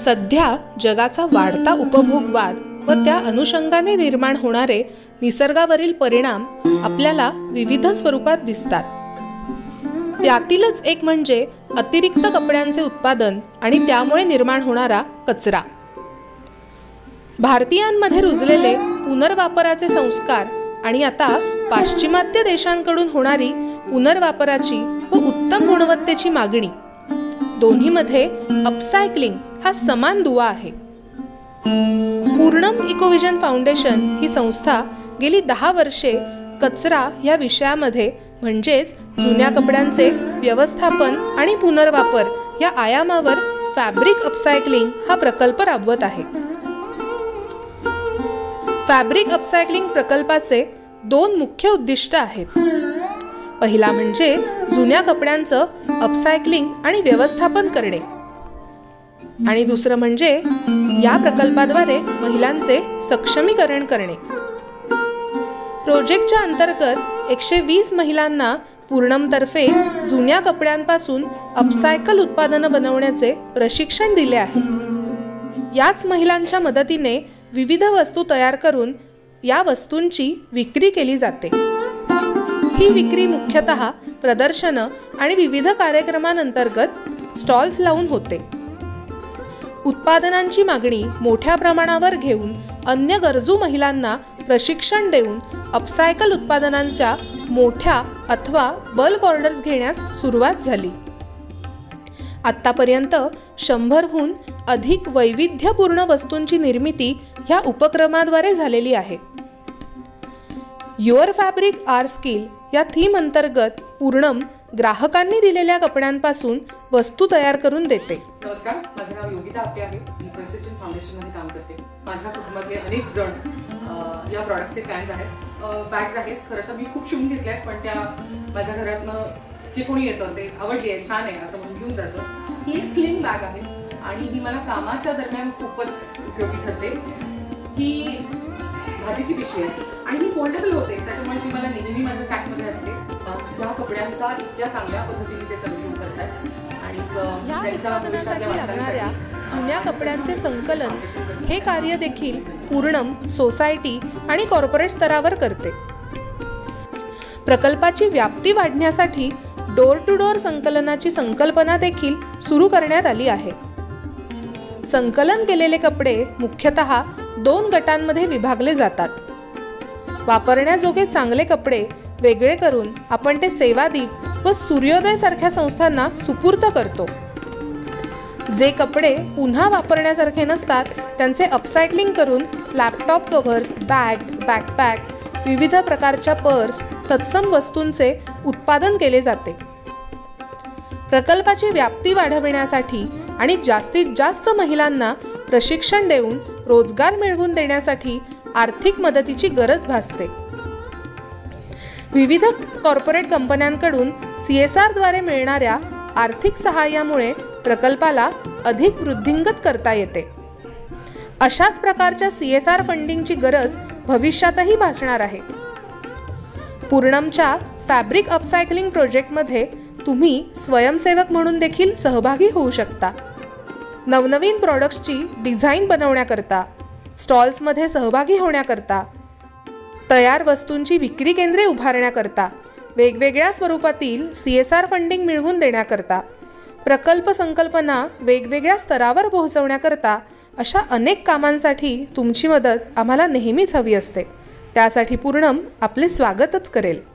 सध्या जगाचा वाढता उपभोगवाद व त्या अनुषंगाने निर्माण होणारे निसर्गावरील परिणाम आपल्याला विविध स्वरूपात दिसतात. त्यातीलच एक म्हणजे अतिरिक्त कपड्यांचे उत्पादन आणि त्यामुळे निर्माण होणारा कचरा. भारतीयांमध्ये रुजलेले पुनर्वापराचे संस्कार आणि आता पाश्चिमात्य देशांकडून होणारी पुनर्वापराची व उत्तम गुणवत्तेची मागणी. दोन्हीमध्ये अपसायकलिंग हा समान दुवा आहे. पूर्णम इकोविजन फाउंडेशन ही संस्था गेली दहा वर्षे कचरा या विषयामध्ये म्हणजेच जुन्या कपड्यांचे व्यवस्थापन आणि पुनर्वापर या आयामावर फॅब्रिक अपसायकलिंग हा प्रकल्प राबवत आहे. फॅब्रिक अपसायकलिंग प्रकल्पाचे दोन मुख्य उद्दिष्ट आहेत. पहिला म्हणजे जुन्या कपड्यांचं अपसायकलिंग आणि व्यवस्थापन करणे. आणि दुसरं म्हणजे या प्रकल्पाद्वारे महिलांचे सक्षमीकरण करणे. प्रोजेक्टच्या अंतर्गत एकशे वीस महिलांना पूर्णमतर्फे जुन्या कपड्यांपासून अपसायकल उत्पादनं बनवण्याचे प्रशिक्षण दिले आहे. याच महिलांच्या मदतीने विविध वस्तू तयार करून या वस्तूंची विक्री केली जाते. ही विक्री मुख्यतः प्रदर्शनं आणि विविध कार्यक्रमांअंतर्गत स्टॉल्स लावून होते. उत्पादनांची मागणी मोठ्या प्रमाणावर घेऊन अन्य गरजू महिलांना प्रशिक्षण देऊन अपसायकल उत्पादनांच्या मोठ्या अथवा बल्क ऑर्डर्स घेण्यास सुरुवात झाली. आत्तापर्यंत शंभरहून अधिक वैविध्यपूर्ण वस्तूंची निर्मिती ह्या उपक्रमाद्वारे झालेली आहे. युअर फॅब्रिक आर स्किल या थीम अंतर्गत पूर्णम ग्राहकांनी दिलेल्या कपड्यांपासून वस्तू तयार करून देते. नमस्कार माझं नाव योगिता आपटे आहे. मी कन्सिस्टंट फाउंडेशनमध्ये काम करते. माझ्या कुटुंबातले अनेक जण या प्रॉडक्टचे फॅन्स आहेत. बॅग्स आहेत. खरं तर मी खूप शिवून घेतल्या आहेत पण त्या माझ्या घरातनं जे कोणी येतं ते आवडली आहे छान आहे असं म्हणून घेऊन जातं. ही एक बॅग आहे आणि ही मला कामाच्या दरम्यान खूपच उपयोगी ठरते. ही भाजीची पिशवी आहे आणि ही फोल्डेबल होते त्याच्यामुळे ती मला नेहमी माझ्या सॅकमध्ये असते. त्या कपड्यांचा इतक्या चांगल्या पद्धतीने ते सगळे करतात. उत्पादनासाठी लागणाऱ्या जुन्या कपड्यांचे संकलन हे कार्य देखील पूर्णम सोसायटी आणि कॉर्पोरेट स्तरावर करते. प्रकल्पाची व्याप्ती वाढण्यासाठी डोर टू डोअर संकलनाची संकल्पना देखील सुरू करण्यात आली आहे. संकलन केलेले कपडे मुख्यतः दोन गटांमध्ये विभागले जातात. वापरण्याजोगे चांगले कपडे वेगळे करून आपण ते सेवादीप व सूर्योदय सारख्या संस्थांना सुपूर्त करतो. जे कपडे पुन्हा वापरण्यासारखे नसतात त्यांचे अपसायकलिंग करून लॅपटॉप कव्हर्स बॅग्स बॅकपॅक विविध प्रकारच्या पर्स तत्सम वस्तूंचे उत्पादन केले जाते. प्रकल्पाची व्याप्ती वाढविण्यासाठी आणि जास्तीत जास्त महिलांना प्रशिक्षण देऊन रोजगार मिळवून देण्यासाठी आर्थिक मदतीची गरज भासते. विविध कॉर्पोरेट कंपन्यांकडून सी एस आरद्वारे मिळणाऱ्या आर्थिक सहाय्यामुळे प्रकल्पाला अधिक वृद्धिंगत करता येते. अशाच प्रकारच्या सी एस आर फंडिंगची गरज भविष्यातही भासणार आहे. पूर्णमच्या फॅब्रिक अपसायकलिंग प्रोजेक्टमध्ये तुम्ही स्वयंसेवक म्हणून देखील सहभागी होऊ शकता. नवनवीन प्रॉडक्ट्सची डिझाईन बनवण्याकरता स्टॉल्समध्ये सहभागी होण्याकरता तयार वस्तूंची विक्री केंद्रे उभारण्याकरता वेगवेगळ्या स्वरूपातील सी एस आर फंडिंग मिळवून देण्याकरता प्रकल्प संकल्पना वेगवेगळ्या स्तरावर पोहोचवण्याकरता अशा अनेक कामांसाठी तुमची मदत आम्हाला नेहमीच हवी असते. त्यासाठी पूर्णम आपले स्वागतच करेल.